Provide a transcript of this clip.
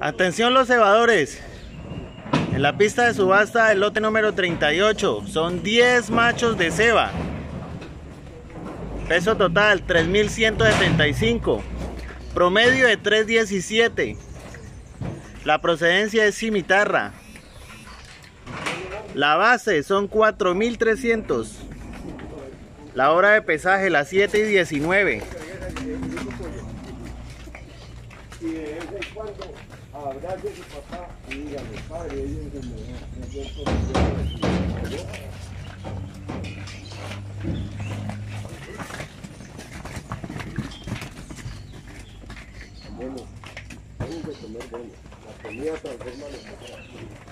Atención los cebadores. En la pista de subasta el lote número 38 son 10 machos de ceba. Peso total 3175. Promedio de 317. La procedencia es cimitarra. La base son 4300. La hora de pesaje las 7 y 19. Abrace a su papá y dígale, padre, ellos se me Bueno, vamos a comer bueno. La comida transforma los